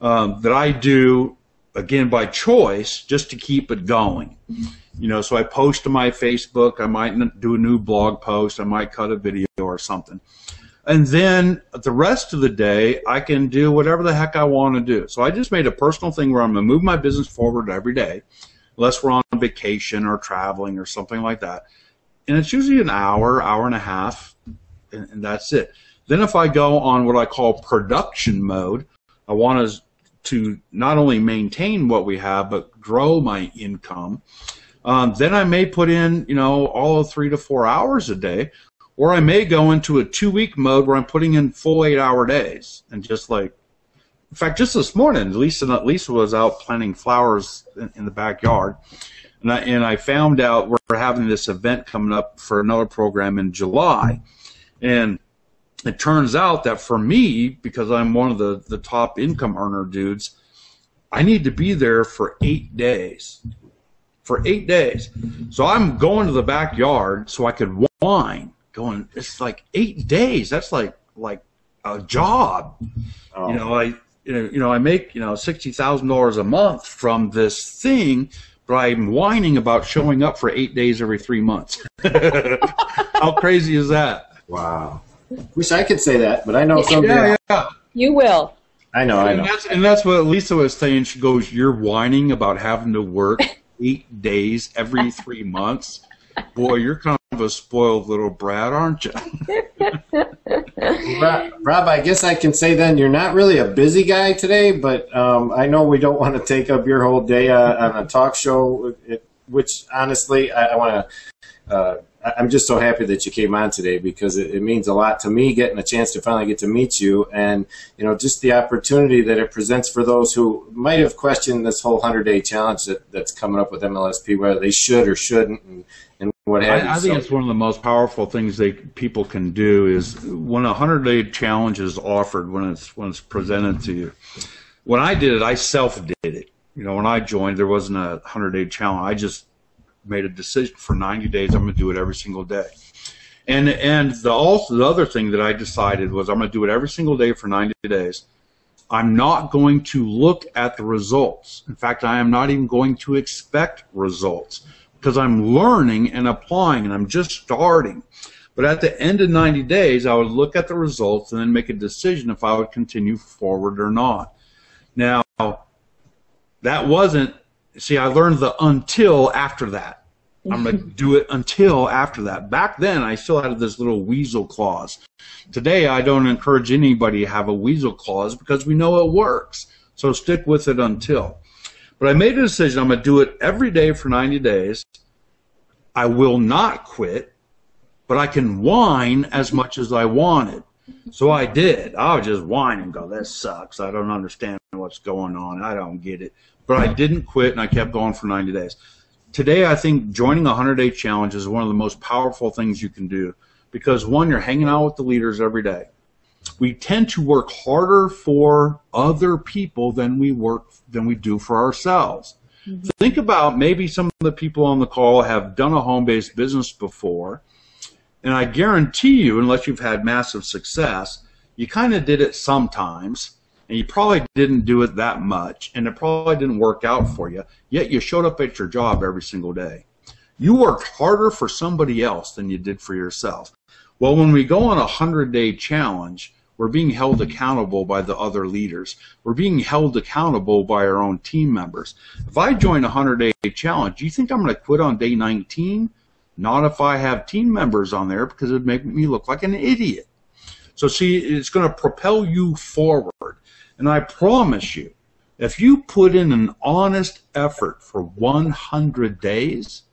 um, that I do again by choice just to keep it going. You know, so I post to my Facebook, I might do a new blog post, I might cut a video or something. And then the rest of the day, I can do whatever the heck I want to do. So I just made a personal thing where I'm going to move my business forward every day, unless we're on vacation or traveling or something like that. And it's usually an hour, hour and a half, and, and that's it. Then if I go on what I call production mode, I want to to not only maintain what we have but grow my income. Um, then I may put in, you know, all of three to four hours a day, or I may go into a two-week mode where I'm putting in full eight-hour days and just like, in fact, just this morning, Lisa, Lisa was out planting flowers in, in the backyard, and I, and I found out we're having this event coming up for another program in July, and it turns out that for me, because I'm one of the, the top income earner dudes, I need to be there for eight days. For eight days. So I'm going to the backyard so I could whine going, it's like eight days. That's like like a job. Oh. You know, I you know, you know I make you know sixty thousand dollars a month from this thing, but I'm whining about showing up for eight days every three months. *laughs* How crazy is that? Wow. Wish I could say that, but I know someday. Yeah, yeah. You will. I know, I know. that's, and that's what Lisa was saying. She goes, "You're whining about having to work *laughs* eight days every three months. Boy, you're kind of a spoiled little brat, aren't you?" Rob, I guess I can say then you're not really a busy guy today, but um, I know we don't want to take up your whole day uh, on a talk show, which honestly, I, I want to. Uh, I'm just so happy that you came on today because it, it means a lot to me getting a chance to finally get to meet you and you know just the opportunity that it presents for those who might have questioned this whole 100 day challenge that, that's coming up with MLSP whether they should or shouldn't and, and what have you. I, I think So- it's one of the most powerful things they people can do is when a hundred day challenge is offered when it's when it's presented to you. When I did it, I self did it. You know, when I joined, there wasn't a hundred day challenge. I just made a decision for 90 days. I'm going to do it every single day. And and the also the other thing that I decided was I'm going to do it every single day for 90 days. I'm not going to look at the results. In fact, I am not even going to expect results because I'm learning and applying and I'm just starting. But at the end of 90 days, I would look at the results and then make a decision if I would continue forward or not. Now, that wasn't, see, I learned the until after that. I'm going to do it until after that. Back then, I still had this little weasel clause. Today, I don't encourage anybody to have a weasel clause because we know it works. So stick with it until. But I made a decision. I'm going to do it every day for 90 days. I will not quit, but I can whine as much as I wanted. So I did. I was just whine and go, "This sucks. I don't understand what's going on. I don't get it." But I didn't quit, and I kept going for 90 days. Today, I think joining a 100 day challenge is one of the most powerful things you can do because one, you're hanging out with the leaders every day. We tend to work harder for other people than we work than we do for ourselves. Mm-hmm. Think about maybe some of the people on the call have done a home based business before, and I guarantee you, unless you've had massive success, you kind of did it sometimes, and you probably didn't do it that much, and it probably didn't work out for you, yet you showed up at your job every single day. You worked harder for somebody else than you did for yourself. Well, when we go on a 100 day challenge, we're being held accountable by the other leaders. We're being held accountable by our own team members. If I join a 100 day challenge, do you think I'm going to quit on day 19? Not if I have team members on there because it would make me look like an idiot. So, see, it's going to propel you forward. And I promise you, if you put in an honest effort for 100 days,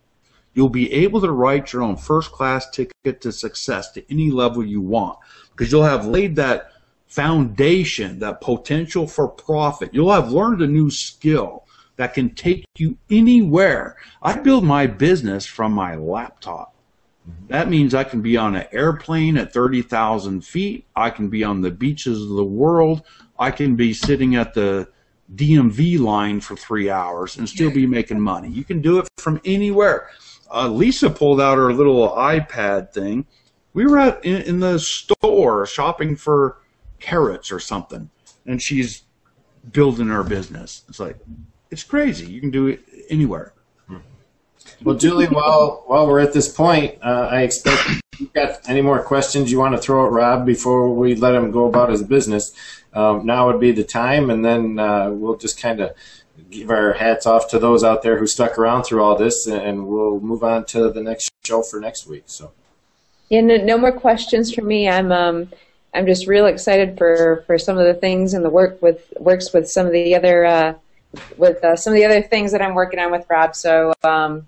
you'll be able to write your own first class ticket to success to any level you want because you'll have laid that foundation, that potential for profit. You'll have learned a new skill that can take you anywhere. I build my business from my laptop. That means I can be on an airplane at 30,000 feet. I can be on the beaches of the world. I can be sitting at the DMV line for three hours and still be making money. You can do it from anywhere. Uh, Lisa pulled out her little iPad thing. We were at in, in the store shopping for carrots or something, and she's building her business. It's like it's crazy. You can do it anywhere. Well, Julie, while while we're at this point, uh, I expect you've got any more questions you want to throw at Rob before we let him go about his business. Um, now would be the time, and then uh, we'll just kind of give our hats off to those out there who stuck around through all this, and we'll move on to the next show for next week. So, no, no more questions for me. I'm um, I'm just real excited for, for some of the things and the work with works with some of the other uh, with uh, some of the other things that I'm working on with Rob. So um,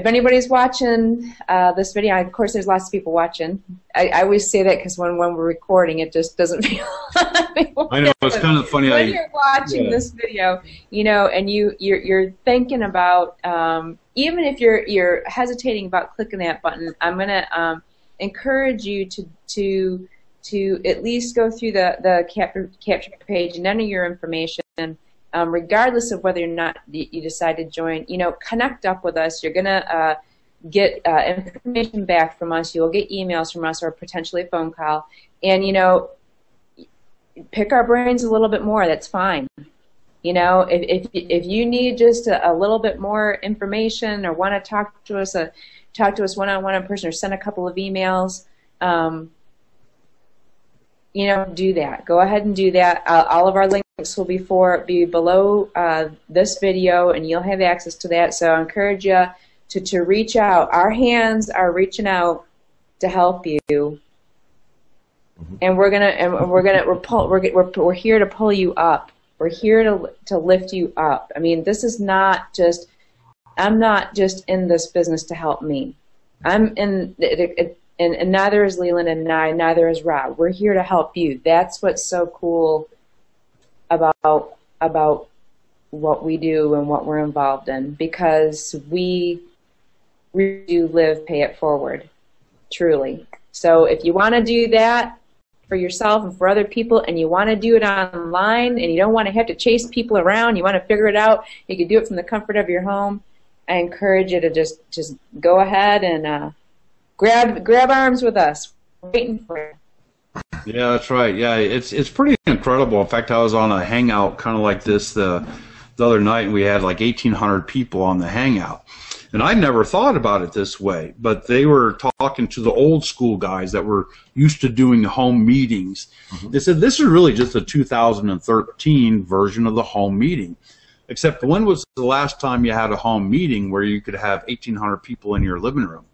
if anybody's watching uh, this video, of course, there's lots of people watching. I, I always say that because when when we're recording, it just doesn't *laughs* feel. I know it's kind of funny. when I, you're watching yeah. this video, you know, and you you're, you're thinking about um, even if you're you're hesitating about clicking that button, I'm gonna um, encourage you to to to at least go through the the capture capture page and enter your information. Um, regardless of whether or not you decide to join, you know, connect up with us. You're gonna uh, get uh, information back from us. You'll get emails from us or potentially a phone call. And, you know, pick our brains a little bit more. That's fine. You know, if, if, if you need just a, a little bit more information or want to talk to us, a, uh, talk to us one-on-one in person or send a couple of emails, um, you know, do that. Go ahead and do that. Uh, all of our links will be for be below uh, this video, and you'll have access to that. So I encourage you to to reach out. Our hands are reaching out to help you, mm-hmm. and we're gonna and we're gonna we're pull, we're, we're we're here to pull you up. We're here to to lift you up. I mean, this is not just. I'm not just in this business to help me. I'm in. It, it, and, and neither is Leland and I, neither is Rob. We're here to help you. That's what's so cool about about what we do and what we're involved in because we really do live pay it forward, truly. So if you want to do that for yourself and for other people and you want to do it online and you don't want to have to chase people around, you want to figure it out, you can do it from the comfort of your home. I encourage you to just just go ahead and uh, grab grab arms with us. waiting for you. Yeah, that's right. Yeah, it's it's pretty incredible. In fact, I was on a hangout kind of like this the the other night, and we had like 1,800 people on the hangout. And I never thought about it this way, but they were talking to the old school guys that were used to doing home meetings. Mm-hmm. They said this is really just a 2013 version of the home meeting. Except when was the last time you had a home meeting where you could have 1,800 people in your living room?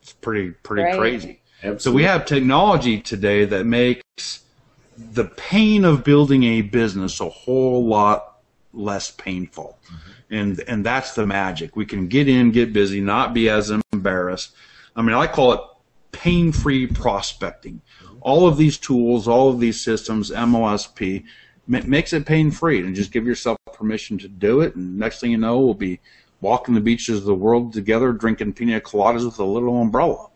It's pretty pretty right. crazy. Absolutely. So we have technology today that makes the pain of building a business a whole lot less painful. Mm-hmm. And and that's the magic. We can get in, get busy, not be as embarrassed. I mean, I call it pain-free prospecting. All of these tools, all of these systems, MLSP, makes it pain-free, and just give yourself permission to do it. And next thing you know, we'll be walking the beaches of the world together, drinking pina coladas with a little umbrella.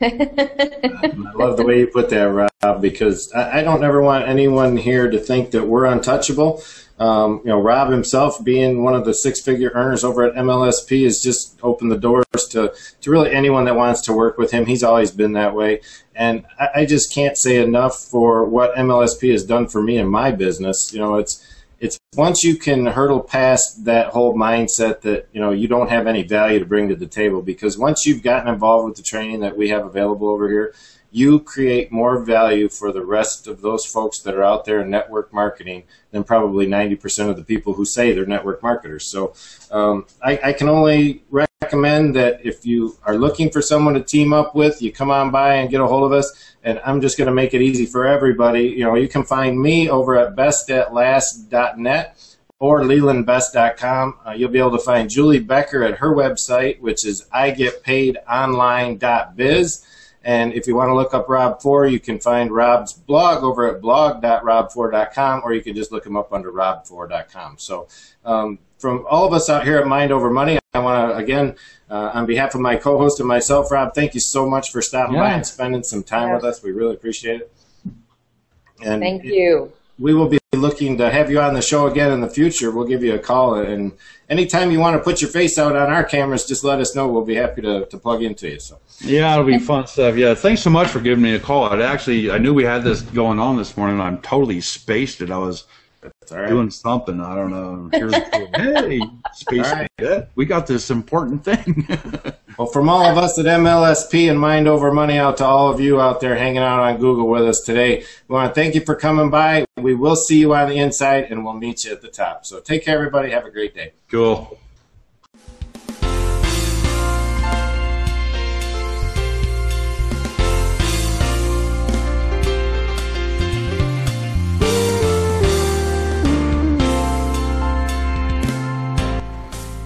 I love the way you put that, Rob, because I, I, don't ever want anyone here to think that we're untouchable. Um, you know, Rob himself, being one of the six-figure earners over at MLSP, has just opened the doors to to really anyone that wants to work with him. He's always been that way, and I, I just can't say enough for what MLSP has done for me and my business. You know, it's it's once you can hurdle past that whole mindset that you know you don't have any value to bring to the table because once you've gotten involved with the training that we have available over here you create more value for the rest of those folks that are out there in network marketing than probably 90% of the people who say they're network marketers. So um, I, I can only recommend that if you are looking for someone to team up with you come on by and get a hold of us and I'm just going to make it easy for everybody. You know, you can find me over at bestatLast.net or lelandbest.com. Uh, you'll be able to find Julie Becker at her website, which is igetpaidonline.biz. And if you want to look up Rob Fore, you can find Rob's blog over at blog.robfore.com, or you can just look him up under robfore.com. So, um, from all of us out here at Mind Over Money, I want to again uh, on behalf of my co-host and myself, Rob, thank you so much for stopping yeah. by and spending some time with us. We really appreciate it. And thank you. We will be looking to have you on the show again in the future. We'll give you a call, and anytime you want to put your face out on our cameras, just let us know. We'll be happy to, to plug into you. So yeah, it'll be fun stuff. Yeah, thanks so much for giving me a call. I actually I knew we had this going on this morning. I'm totally spaced it. I was right. doing something. I don't know. Here's *laughs* hey, space right. We got this important thing. *laughs* well, from all of us at MLSP and Mind Over Money out to all of you out there hanging out on Google with us today, we want to thank you for coming by. We will see you on the inside, and we'll meet you at the top. So take care, everybody. Have a great day. Cool.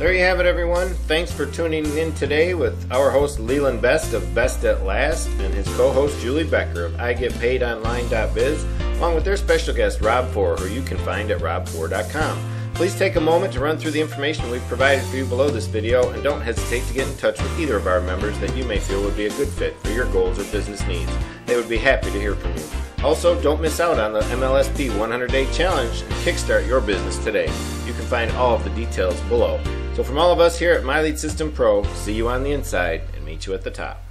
There you have it, everyone. Thanks for tuning in today with our host Leland Best of Best at Last and his co host Julie Becker of IGetPaidOnline.biz, along with their special guest Rob Fore, who you can find at robfore.com. Please take a moment to run through the information we've provided for you below this video and don't hesitate to get in touch with either of our members that you may feel would be a good fit for your goals or business needs. They would be happy to hear from you. Also, don't miss out on the MLSP 100 Day Challenge and kickstart your business today. You can find all of the details below. So from all of us here at My Lead System Pro, see you on the inside and meet you at the top.